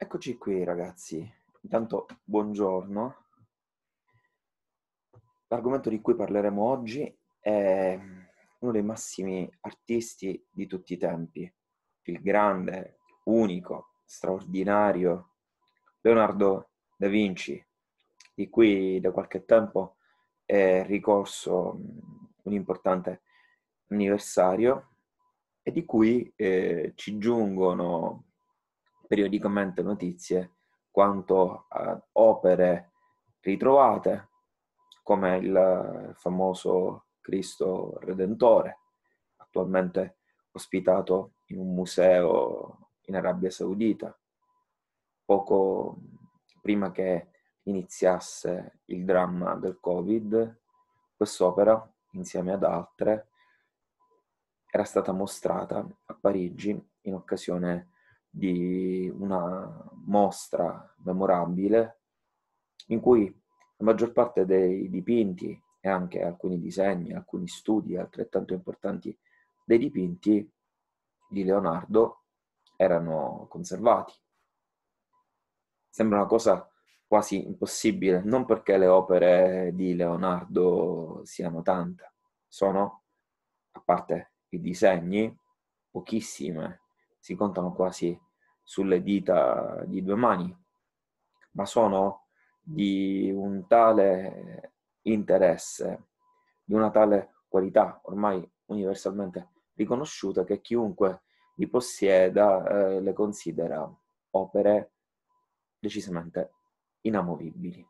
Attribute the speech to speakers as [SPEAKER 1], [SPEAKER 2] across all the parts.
[SPEAKER 1] Eccoci qui ragazzi, intanto buongiorno. L'argomento di cui parleremo oggi è uno dei massimi artisti di tutti i tempi, il grande, unico, straordinario Leonardo da Vinci, di cui da qualche tempo è ricorso un importante anniversario e di cui eh, ci giungono periodicamente notizie quanto a opere ritrovate, come il famoso Cristo Redentore, attualmente ospitato in un museo in Arabia Saudita, poco prima che iniziasse il dramma del Covid, quest'opera, insieme ad altre, era stata mostrata a Parigi in occasione di una mostra memorabile in cui la maggior parte dei dipinti e anche alcuni disegni, alcuni studi altrettanto importanti dei dipinti di Leonardo erano conservati. Sembra una cosa quasi impossibile, non perché le opere di Leonardo siano tante, sono, a parte i disegni, pochissime si contano quasi sulle dita di due mani, ma sono di un tale interesse, di una tale qualità ormai universalmente riconosciuta che chiunque li possieda eh, le considera opere decisamente inamovibili.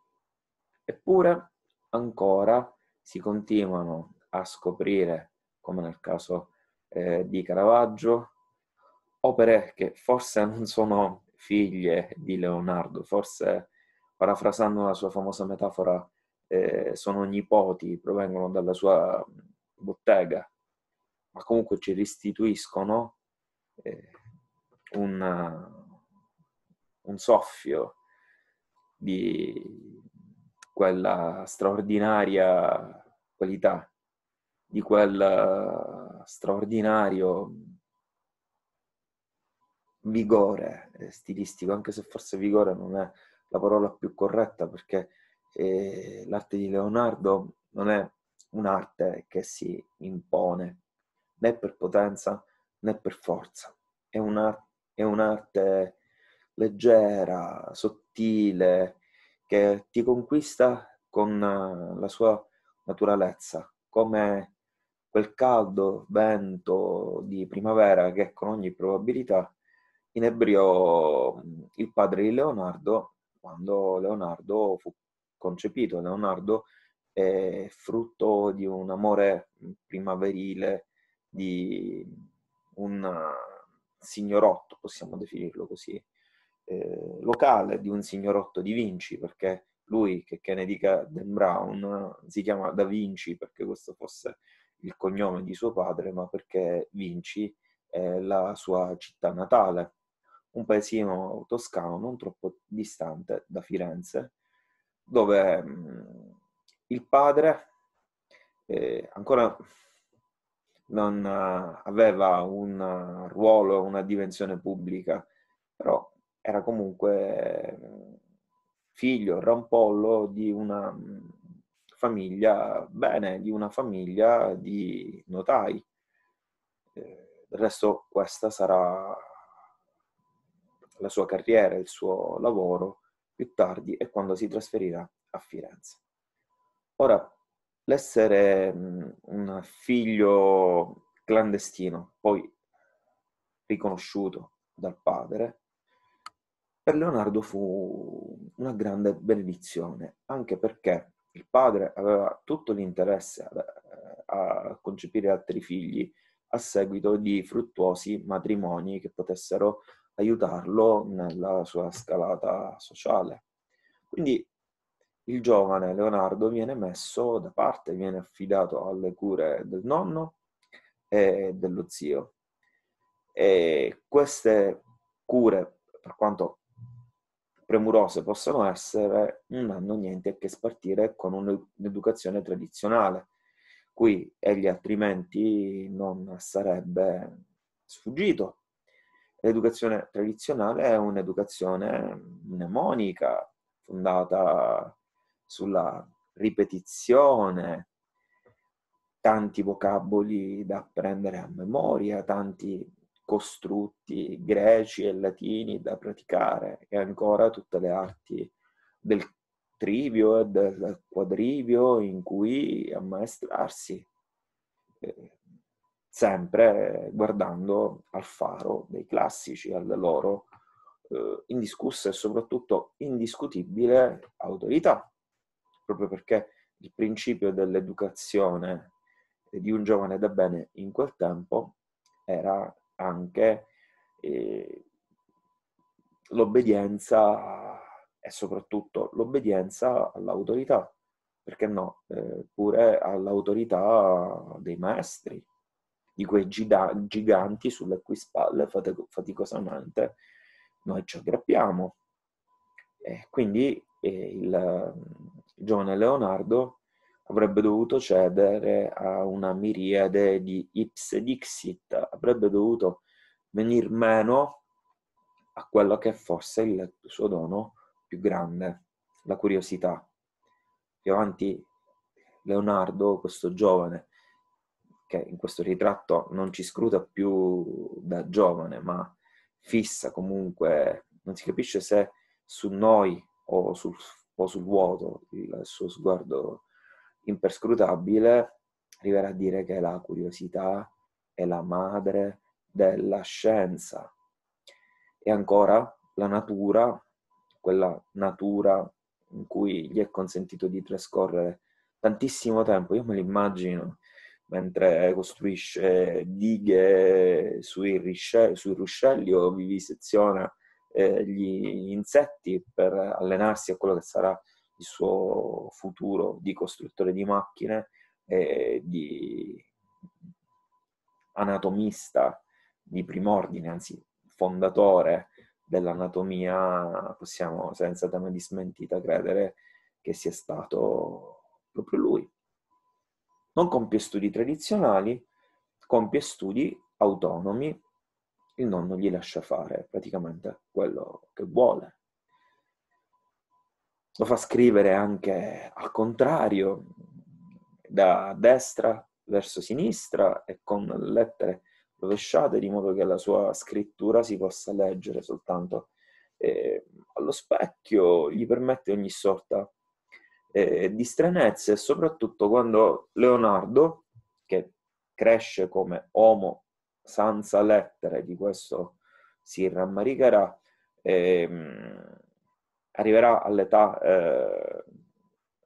[SPEAKER 1] Eppure ancora si continuano a scoprire, come nel caso eh, di Caravaggio, opere che forse non sono figlie di Leonardo, forse parafrasando la sua famosa metafora, eh, sono nipoti, provengono dalla sua bottega, ma comunque ci restituiscono eh, un, un soffio di quella straordinaria qualità, di quel straordinario vigore eh, stilistico, anche se forse vigore non è la parola più corretta perché eh, l'arte di Leonardo non è un'arte che si impone né per potenza né per forza, è, una, è un'arte leggera, sottile, che ti conquista con la sua naturalezza, come quel caldo vento di primavera che con ogni probabilità inebriò il padre di Leonardo quando Leonardo fu concepito. Leonardo è frutto di un amore primaverile, di un signorotto, possiamo definirlo così, eh, locale, di un signorotto di Vinci, perché lui, che, che ne dica Dan Brown, si chiama Da Vinci perché questo fosse il cognome di suo padre, ma perché Vinci è la sua città natale un paesino toscano non troppo distante da Firenze, dove mh, il padre eh, ancora non uh, aveva un uh, ruolo, una dimensione pubblica, però era comunque uh, figlio, rampollo di una mh, famiglia, bene, di una famiglia di notai. Eh, del resto questa sarà la sua carriera, il suo lavoro più tardi e quando si trasferirà a Firenze. Ora, l'essere un figlio clandestino, poi riconosciuto dal padre, per Leonardo fu una grande benedizione, anche perché il padre aveva tutto l'interesse a, a concepire altri figli a seguito di fruttuosi matrimoni che potessero aiutarlo nella sua scalata sociale. Quindi il giovane Leonardo viene messo da parte, viene affidato alle cure del nonno e dello zio. E queste cure, per quanto premurose possano essere, non hanno niente a che spartire con un'educazione tradizionale, cui egli altrimenti non sarebbe sfuggito L'educazione tradizionale è un'educazione mnemonica, fondata sulla ripetizione, tanti vocaboli da apprendere a memoria, tanti costrutti greci e latini da praticare e ancora tutte le arti del trivio e del quadrivio in cui ammaestrarsi, eh, sempre guardando al faro dei classici, alle loro eh, indiscussa e soprattutto indiscutibile autorità, proprio perché il principio dell'educazione di un giovane da bene in quel tempo era anche eh, l'obbedienza e soprattutto l'obbedienza all'autorità, perché no, eh, pure all'autorità dei maestri, di quei giganti sulle cui spalle faticosamente noi ci aggrappiamo. E quindi eh, il, giovane Leonardo avrebbe dovuto cedere a una miriade di ipse dixit, avrebbe dovuto venir meno a quello che fosse il suo dono più grande, la curiosità. Più avanti Leonardo, questo giovane, che in questo ritratto non ci scruta più da giovane, ma fissa comunque, non si capisce se su noi o sul, o sul vuoto il suo sguardo imperscrutabile, arriverà a dire che la curiosità è la madre della scienza. E ancora la natura, quella natura in cui gli è consentito di trascorrere tantissimo tempo, io me l'immagino mentre costruisce dighe sui, risce- sui ruscelli o viviseziona eh, gli insetti per allenarsi a quello che sarà il suo futuro di costruttore di macchine e di anatomista di prim'ordine, anzi fondatore dell'anatomia, possiamo senza tema di smentita credere che sia stato proprio lui. Non compie studi tradizionali, compie studi autonomi, il nonno gli lascia fare praticamente quello che vuole. Lo fa scrivere anche al contrario, da destra verso sinistra e con lettere rovesciate, di modo che la sua scrittura si possa leggere soltanto eh, allo specchio, gli permette ogni sorta eh, di stranezza e soprattutto quando Leonardo, che cresce come uomo senza lettere, di questo si rammaricherà, eh, arriverà all'età eh,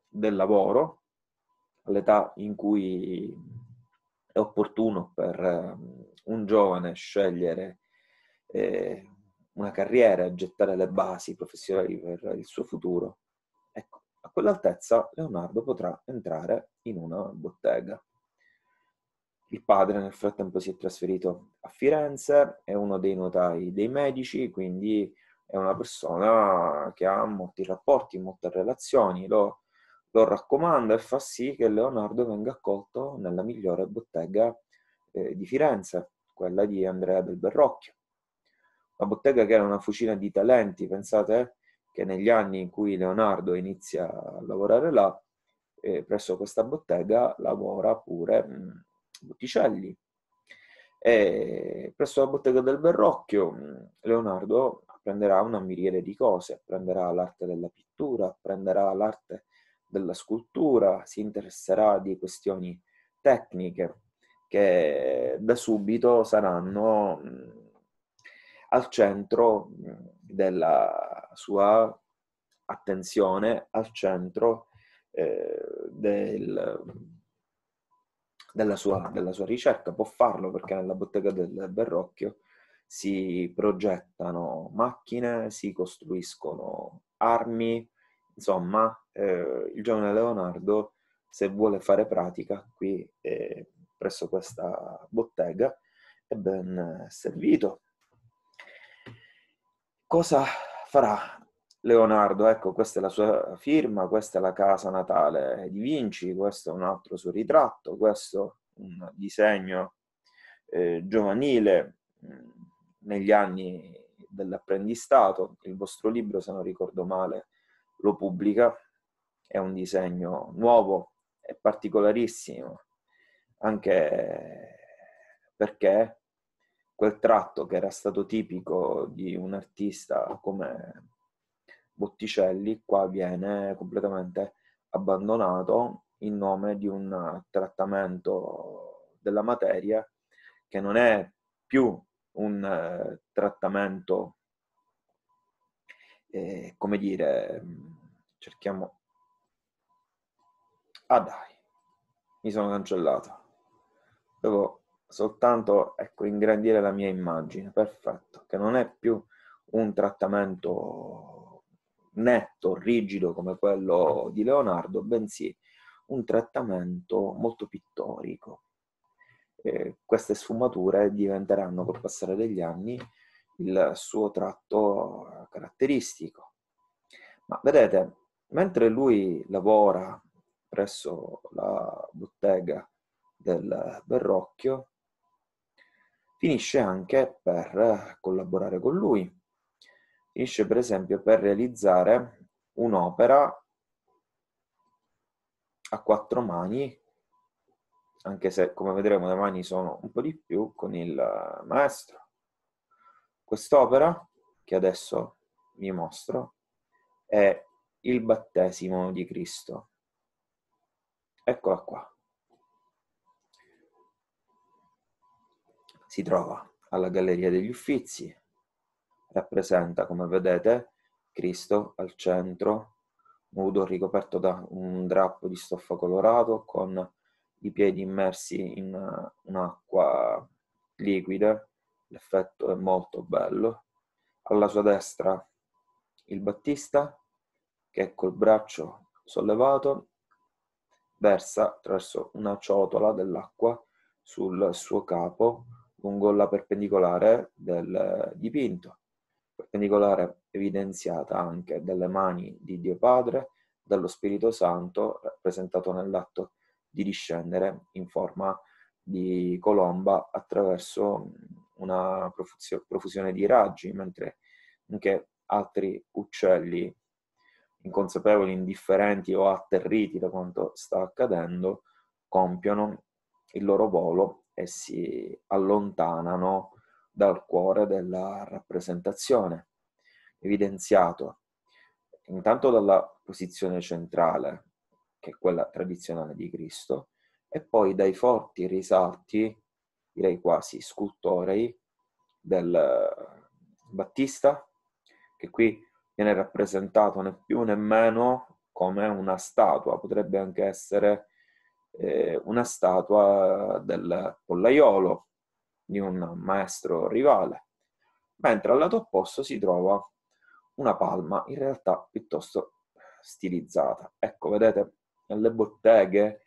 [SPEAKER 1] del lavoro, all'età in cui è opportuno per eh, un giovane scegliere eh, una carriera gettare le basi professionali per il suo futuro. A quell'altezza Leonardo potrà entrare in una bottega. Il padre nel frattempo si è trasferito a Firenze, è uno dei notai dei medici, quindi è una persona che ha molti rapporti, molte relazioni, lo, lo raccomanda e fa sì che Leonardo venga accolto nella migliore bottega eh, di Firenze, quella di Andrea del Berrocchio. Una bottega che era una fucina di talenti, pensate che negli anni in cui Leonardo inizia a lavorare là, eh, presso questa bottega lavora pure mh, mm, Botticelli. E presso la bottega del Berrocchio mh, mm, Leonardo apprenderà una miriade di cose, apprenderà l'arte della pittura, apprenderà l'arte della scultura, si interesserà di questioni tecniche che da subito saranno al centro della sua attenzione, al centro eh, del, della, sua, della sua ricerca. Può farlo perché nella bottega del Berrocchio si progettano macchine, si costruiscono armi, insomma, eh, il giovane Leonardo, se vuole fare pratica qui eh, presso questa bottega, è ben servito. Cosa farà Leonardo? Ecco, questa è la sua firma, questa è la casa natale di Vinci, questo è un altro suo ritratto, questo è un disegno eh, giovanile negli anni dell'apprendistato, il vostro libro, se non ricordo male, lo pubblica, è un disegno nuovo e particolarissimo, anche perché quel tratto che era stato tipico di un artista come Botticelli qua viene completamente abbandonato in nome di un trattamento della materia che non è più un eh, trattamento, eh, come dire, cerchiamo... Ah dai, mi sono cancellato. Devo soltanto ecco, ingrandire la mia immagine, perfetto, che non è più un trattamento netto, rigido come quello di Leonardo, bensì un trattamento molto pittorico. Eh, queste sfumature diventeranno col passare degli anni il suo tratto caratteristico. Ma vedete, mentre lui lavora presso la bottega del Berrocchio, finisce anche per collaborare con lui. Finisce per esempio per realizzare un'opera a quattro mani, anche se come vedremo le mani sono un po' di più, con il maestro. Quest'opera, che adesso vi mostro, è il battesimo di Cristo. Eccola qua. Si trova alla Galleria degli Uffizi, rappresenta, come vedete, Cristo al centro, nudo ricoperto da un drappo di stoffa colorato con i piedi immersi in un'acqua liquida, l'effetto è molto bello. Alla sua destra il Battista che col braccio sollevato versa attraverso una ciotola dell'acqua sul suo capo lungo la perpendicolare del dipinto, perpendicolare evidenziata anche dalle mani di Dio Padre, dallo Spirito Santo, rappresentato nell'atto di discendere in forma di colomba attraverso una profusione di raggi, mentre anche altri uccelli inconsapevoli, indifferenti o atterriti da quanto sta accadendo, compiono il loro volo e si allontanano dal cuore della rappresentazione, evidenziato intanto dalla posizione centrale, che è quella tradizionale di Cristo, e poi dai forti risalti, direi quasi scultorei, del Battista, che qui viene rappresentato né più né meno come una statua, potrebbe anche essere eh, una statua del pollaiolo di un maestro rivale, mentre al lato opposto si trova una palma in realtà piuttosto stilizzata. Ecco, vedete, nelle botteghe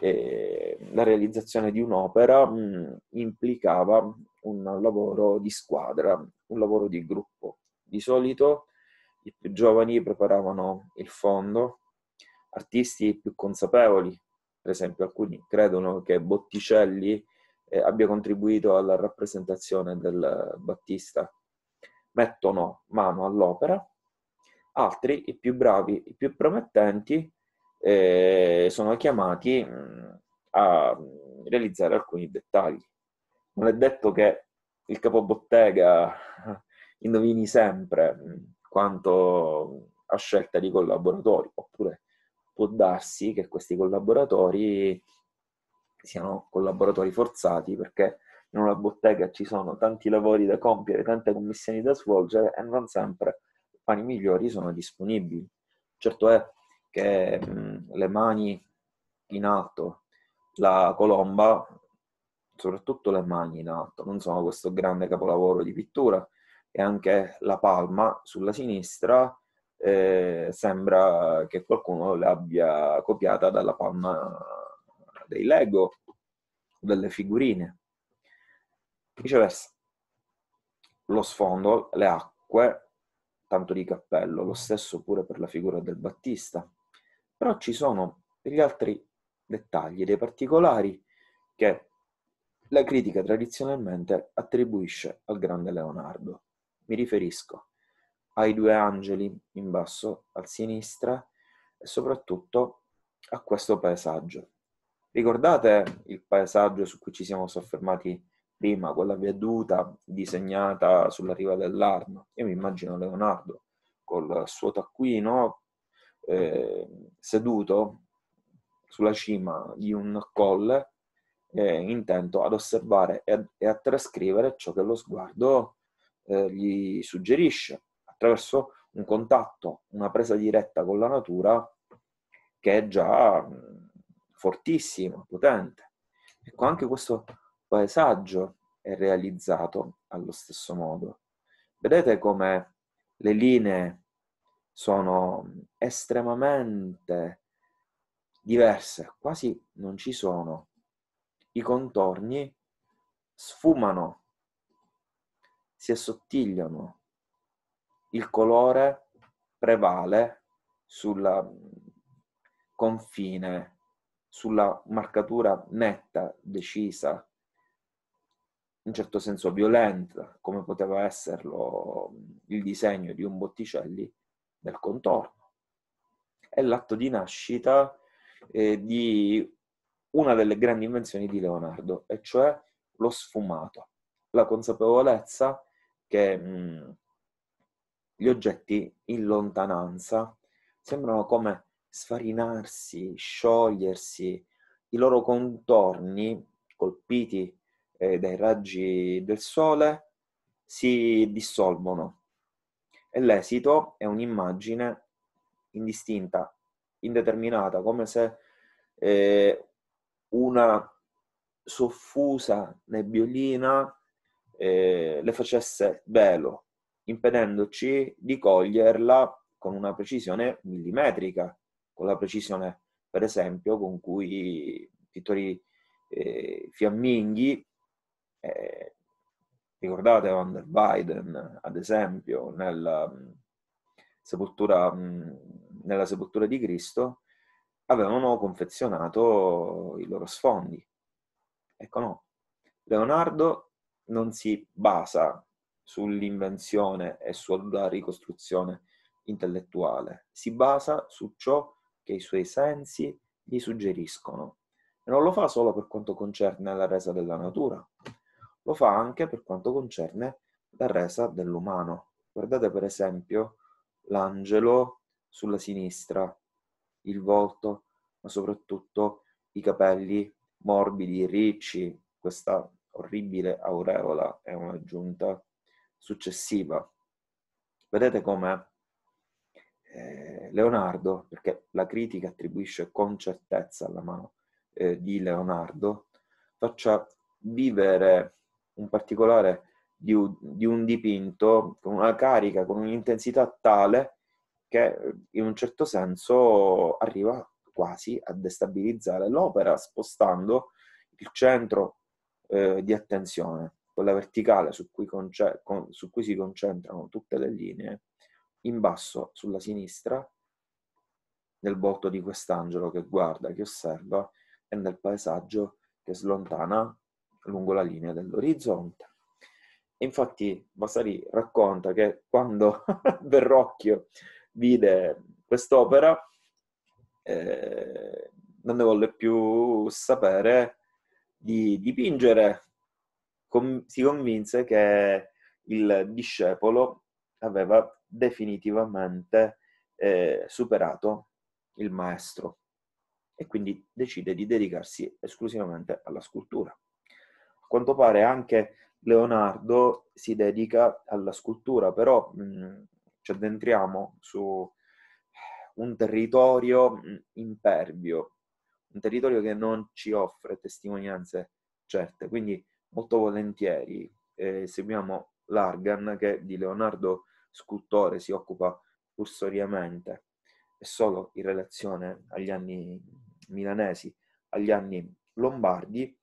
[SPEAKER 1] eh, la realizzazione di un'opera mh, mm, implicava un lavoro di squadra, un lavoro di gruppo. Di solito i più giovani preparavano il fondo, artisti più consapevoli per esempio alcuni credono che Botticelli eh, abbia contribuito alla rappresentazione del Battista, mettono mano all'opera, altri, i più bravi, i più promettenti, eh, sono chiamati mh, mm, a realizzare alcuni dettagli. Non è detto che il capobottega indovini sempre mm, quanto a scelta di collaboratori, oppure può darsi che questi collaboratori siano collaboratori forzati perché in una bottega ci sono tanti lavori da compiere, tante commissioni da svolgere e non sempre pani migliori sono disponibili. Certo è che mh, le mani in alto, la colomba, soprattutto le mani in alto, non sono questo grande capolavoro di pittura e anche la palma sulla sinistra eh, sembra che qualcuno l'abbia copiata dalla palma dei Lego, delle figurine. Viceversa, lo sfondo, le acque, tanto di cappello, lo stesso pure per la figura del Battista. Però ci sono degli altri dettagli, dei particolari che la critica tradizionalmente attribuisce al grande Leonardo. Mi riferisco ai due angeli in basso a sinistra e soprattutto a questo paesaggio. Ricordate il paesaggio su cui ci siamo soffermati prima, quella veduta disegnata sulla riva dell'Arno? Io mi immagino Leonardo col suo taccuino eh, seduto sulla cima di un colle eh, intento ad osservare e a, e a, trascrivere ciò che lo sguardo eh, gli suggerisce attraverso un contatto, una presa diretta con la natura che è già mh, fortissima, potente. Ecco, anche questo paesaggio è realizzato allo stesso modo. Vedete come le linee sono estremamente diverse, quasi non ci sono. I contorni sfumano, si assottigliano, il colore prevale sul confine, sulla marcatura netta, decisa, in certo senso violenta, come poteva esserlo il disegno di un Botticelli del contorno. È l'atto di nascita eh, di una delle grandi invenzioni di Leonardo, e cioè lo sfumato, la consapevolezza che mh, gli oggetti in lontananza. Sembrano come sfarinarsi, sciogliersi, i loro contorni colpiti eh, dai raggi del sole si dissolvono. E l'esito è un'immagine indistinta, indeterminata, come se eh, una soffusa nebbiolina eh, le facesse velo, impedendoci di coglierla con una precisione millimetrica, con la precisione, per esempio, con cui i pittori eh, fiamminghi eh, Ricordate Van der Weyden, ad esempio, nella sepoltura, nella sepoltura di Cristo, avevano confezionato i loro sfondi. Ecco no, Leonardo non si basa sull'invenzione e sulla ricostruzione intellettuale, si basa su ciò che i suoi sensi gli suggeriscono. E non lo fa solo per quanto concerne la resa della natura, lo fa anche per quanto concerne la resa dell'umano. Guardate per esempio l'angelo sulla sinistra, il volto, ma soprattutto i capelli morbidi, ricci, questa orribile aureola è un'aggiunta successiva. Vedete come eh, Leonardo, perché la critica attribuisce con certezza alla mano eh, di Leonardo, faccia vivere un particolare di di un dipinto con una carica, con un'intensità tale che in un certo senso arriva quasi a destabilizzare l'opera, spostando il centro eh, di attenzione, quella verticale su cui, conce- con, su cui, si concentrano tutte le linee, in basso sulla sinistra, nel volto di quest'angelo che guarda, che osserva, e nel paesaggio che slontana lungo la linea dell'orizzonte. infatti Vasari racconta che quando Verrocchio vide quest'opera eh, non ne volle più sapere di dipingere, Com- si convinse che il discepolo aveva definitivamente eh, superato il maestro e quindi decide di dedicarsi esclusivamente alla scultura. A quanto pare anche Leonardo si dedica alla scultura, però mh, ci addentriamo su un territorio mh, impervio, un territorio che non ci offre testimonianze certe, quindi molto volentieri. Eh, seguiamo l'Argan che di Leonardo scultore si occupa cursoriamente. E solo in relazione agli anni milanesi, agli anni lombardi,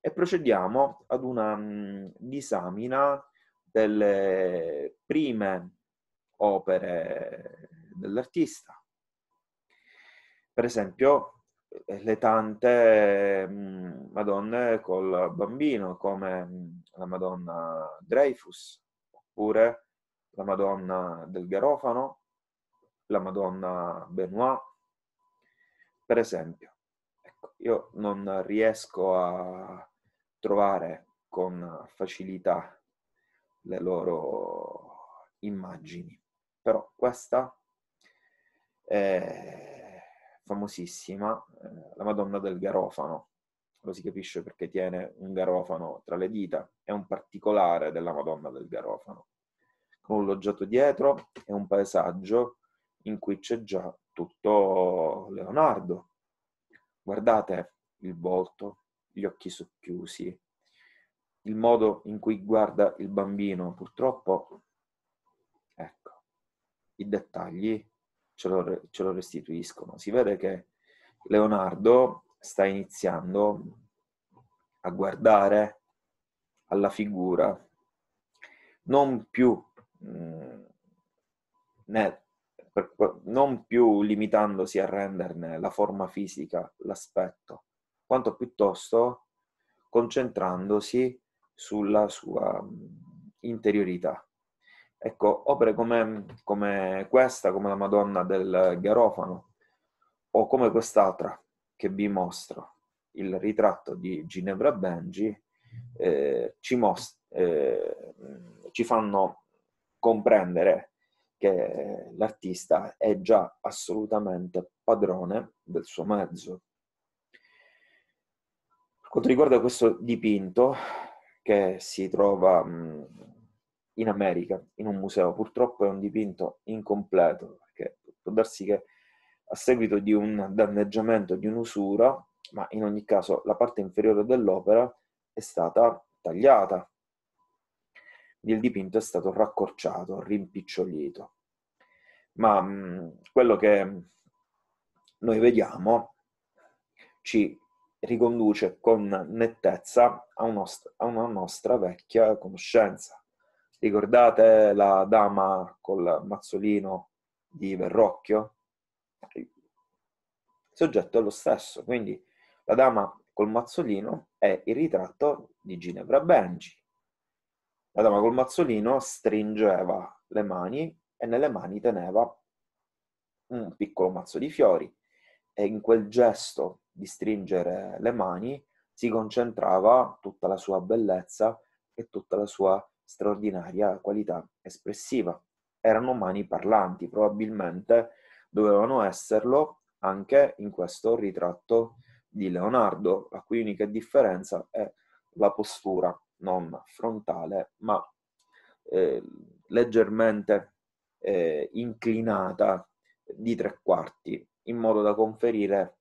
[SPEAKER 1] e procediamo ad una mh, disamina delle prime opere dell'artista. Per esempio, le tante Madonne col bambino, come la Madonna Dreyfus, oppure la Madonna del Garofano, la Madonna Benoit, per esempio. Ecco, io non riesco a trovare con facilità le loro immagini, però questa è famosissima, eh, la Madonna del Garofano, lo si capisce perché tiene un garofano tra le dita, è un particolare della Madonna del Garofano, con un loggiato dietro e un paesaggio in cui c'è già tutto Leonardo. Guardate il volto, gli occhi socchiusi, il modo in cui guarda il bambino, purtroppo, ecco, i dettagli ce lo, ce lo restituiscono. Si vede che Leonardo sta iniziando a guardare alla figura non più, mh, mm, né, per, non più limitandosi a renderne la forma fisica, l'aspetto, quanto piuttosto concentrandosi sulla sua interiorità. Ecco, opere come, come questa, come la Madonna del Garofano, o come quest'altra che vi mostro, il ritratto di Ginevra Benji, eh, ci, most- eh, ci fanno comprendere che l'artista è già assolutamente padrone del suo mezzo. Per quanto riguarda questo dipinto, che si trova in America, in un museo. Purtroppo è un dipinto incompleto, perché può darsi che a seguito di un danneggiamento, di un'usura, ma in ogni caso la parte inferiore dell'opera è stata tagliata. Il dipinto è stato raccorciato, rimpicciolito. Ma mh, quello che noi vediamo ci riconduce con nettezza a, nost- a una nostra vecchia conoscenza. Ricordate la dama col mazzolino di Verrocchio? Il soggetto è lo stesso, quindi la dama col mazzolino è il ritratto di Ginevra Benji. La dama col mazzolino stringeva le mani e nelle mani teneva un piccolo mazzo di fiori e in quel gesto di stringere le mani si concentrava tutta la sua bellezza e tutta la sua straordinaria qualità espressiva. Erano mani parlanti, probabilmente dovevano esserlo anche in questo ritratto di Leonardo, la cui unica differenza è la postura non frontale, ma eh, leggermente eh, inclinata di tre quarti, in modo da conferire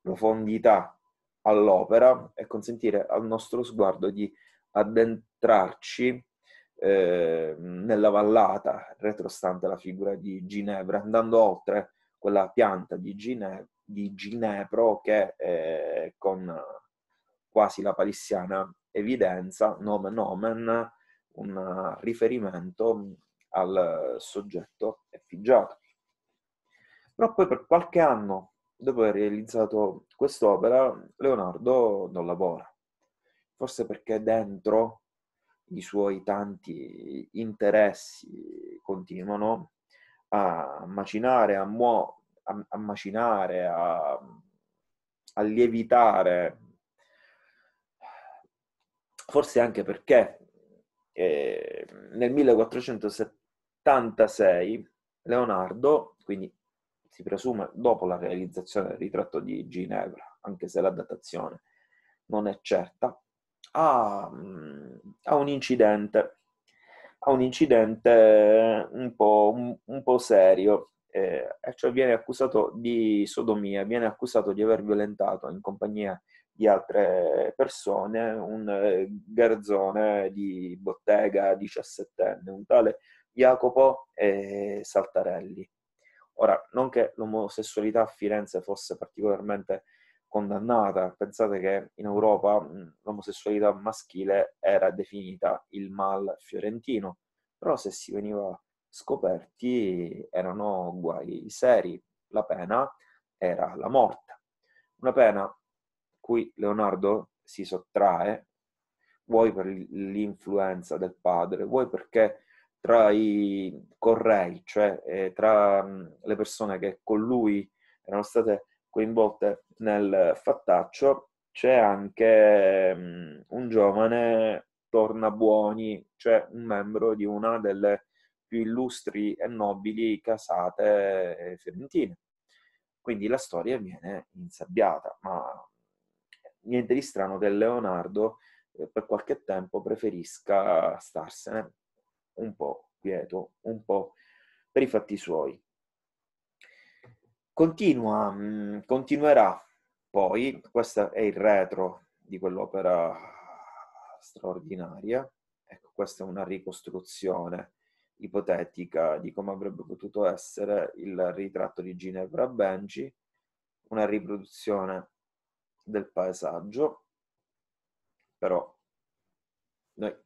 [SPEAKER 1] profondità all'opera e consentire al nostro sguardo di addentrarci eh, nella vallata retrostante la figura di Ginevra, andando oltre quella pianta di, Gine, di Ginepro che eh, con quasi la palissiana evidenza, nomen nomen, un riferimento al soggetto effigiato. Però poi per qualche anno dopo aver realizzato quest'opera, Leonardo non lavora. Forse perché dentro i suoi tanti interessi continuano a macinare, a, muo- a, a macinare, a, a lievitare. Forse anche perché eh, nel 1476 Leonardo, quindi si presume dopo la realizzazione del ritratto di Ginevra, anche se la datazione non è certa, ha, mm, ha un incidente, ha un incidente un po', un, un po serio, eh, cioè viene accusato di sodomia, viene accusato di aver violentato in compagnia di altre persone un eh, garzone di bottega 17enne, un tale Jacopo eh, Saltarelli. Ora, non che l'omosessualità a Firenze fosse particolarmente condannata, pensate che in Europa l'omosessualità maschile era definita il mal fiorentino, però se si veniva scoperti erano guai seri, la pena era la morte. Una pena cui Leonardo si sottrae, vuoi per l'influenza del padre, vuoi perché tra i correi, cioè eh, tra le persone che con lui erano state coinvolte nel fattaccio, c'è anche mh, un giovane Tornabuoni, cioè un membro di una delle più illustri e nobili casate fiorentine. Quindi la storia viene insabbiata, ma niente di strano che Leonardo eh, per qualche tempo preferisca starsene un po' quieto, un po' per i fatti suoi. Continua, mh, continuerà poi, questo è il retro di quell'opera straordinaria, ecco, questa è una ricostruzione ipotetica di come avrebbe potuto essere il ritratto di Ginevra Benci, una riproduzione del paesaggio, però noi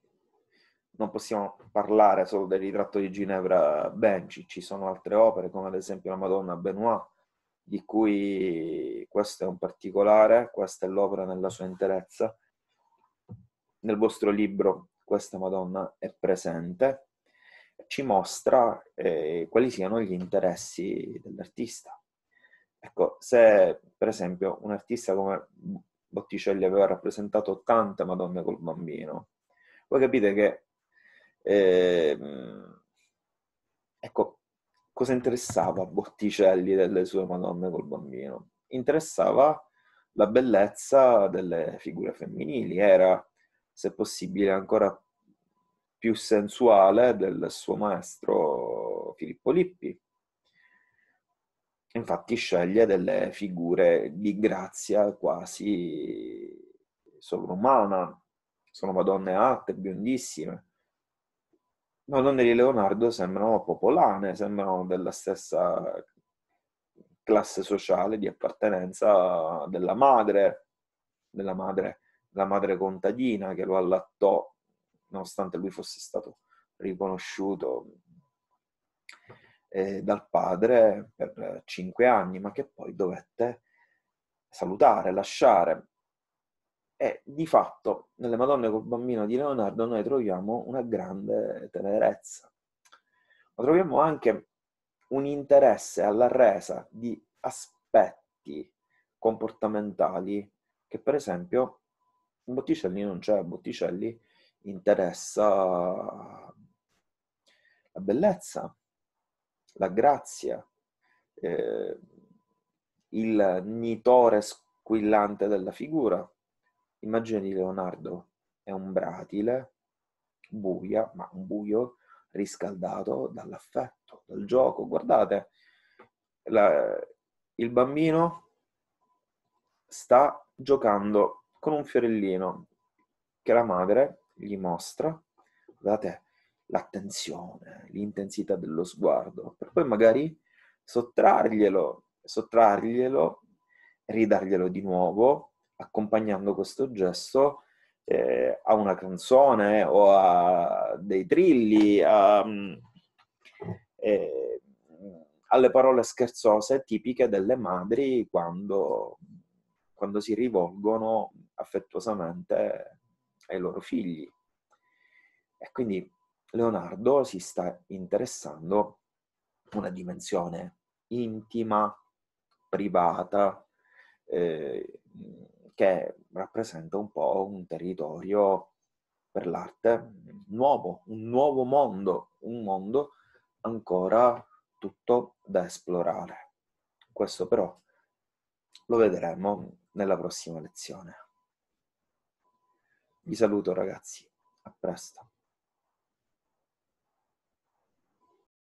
[SPEAKER 1] non possiamo parlare solo del ritratto di Ginevra Benci, ci sono altre opere come ad esempio la Madonna Benoit, di cui questo è un particolare, questa è l'opera nella sua interezza. Nel vostro libro questa Madonna è presente, ci mostra eh, quali siano gli interessi dell'artista. Ecco, se per esempio un artista come Botticelli aveva rappresentato tante Madonne col bambino, voi capite che, eh, ecco, cosa interessava a Botticelli delle sue Madonne col bambino? Interessava la bellezza delle figure femminili, era, se possibile, ancora più sensuale del suo maestro Filippo Lippi. Infatti sceglie delle figure di grazia quasi sovrumana, sono madonne alte, biondissime. Madonne di Leonardo sembrano popolane, sembrano della stessa classe sociale di appartenenza della madre, della madre, la madre contadina che lo allattò nonostante lui fosse stato riconosciuto eh, dal padre per cinque anni, ma che poi dovette salutare, lasciare. E di fatto nelle Madonne col bambino di Leonardo noi troviamo una grande tenerezza, ma troviamo anche un interesse alla resa di aspetti comportamentali che per esempio Botticelli non c'è, Botticelli interessa la bellezza, la grazia, eh, il nitore squillante della figura. Immagine di Leonardo è un bratile, buia, ma un buio riscaldato dall'affetto, dal gioco. Guardate, la, il bambino sta giocando con un fiorellino che la madre gli mostra, guardate, l'attenzione, l'intensità dello sguardo, per poi magari sottrarglielo, sottrarglielo, ridarglielo di nuovo, accompagnando questo gesto eh, a una canzone o a dei trilli, a, eh, alle parole scherzose tipiche delle madri quando, quando si rivolgono affettuosamente ai loro figli. E quindi Leonardo si sta interessando a una dimensione intima, privata, eh, che rappresenta un po' un territorio per l'arte nuovo, un nuovo mondo, un mondo ancora tutto da esplorare. Questo però lo vedremo nella prossima lezione. Vi saluto ragazzi, a presto.